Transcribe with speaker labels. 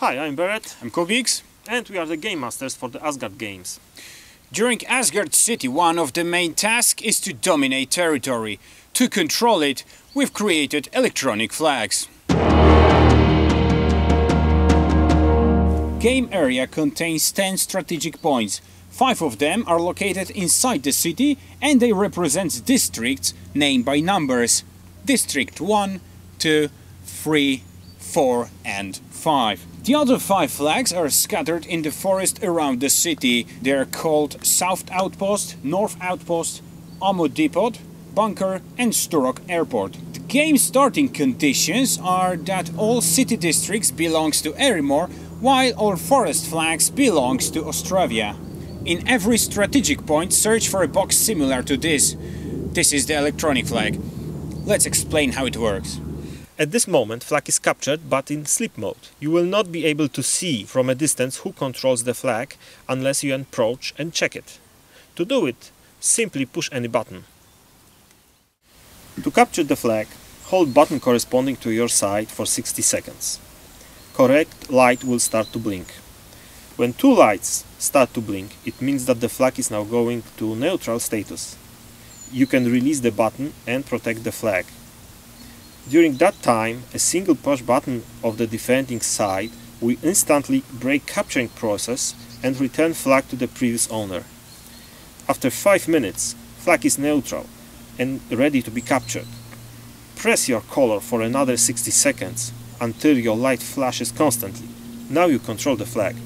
Speaker 1: Hi, I'm Beret,
Speaker 2: I'm Kubix.
Speaker 1: and we are the game masters for the Asgard games.
Speaker 2: During Asgard City, one of the main tasks is to dominate territory. To control it, we've created electronic flags. Game area contains 10 strategic points. Five of them are located inside the city and they represent districts named by numbers. District 1, 2, 3, 4 and 5. The other five flags are scattered in the forest around the city. They are called South Outpost, North Outpost, Ammo Depot, Bunker and Sturrock Airport. The game starting conditions are that all city districts belongs to Erimor while all forest flags belongs to Ostravia. In every strategic point search for a box similar to this. This is the electronic flag. Let's explain how it works.
Speaker 1: At this moment, flag is captured but in sleep mode. You will not be able to see from a distance who controls the flag unless you approach and check it. To do it, simply push any button. To capture the flag, hold button corresponding to your side for 60 seconds. Correct light will start to blink. When two lights start to blink, it means that the flag is now going to neutral status. You can release the button and protect the flag. During that time, a single push button of the defending side will instantly break capturing process and return flag to the previous owner. After 5 minutes, flag is neutral and ready to be captured. Press your color for another 60 seconds until your light flashes constantly. Now you control the flag.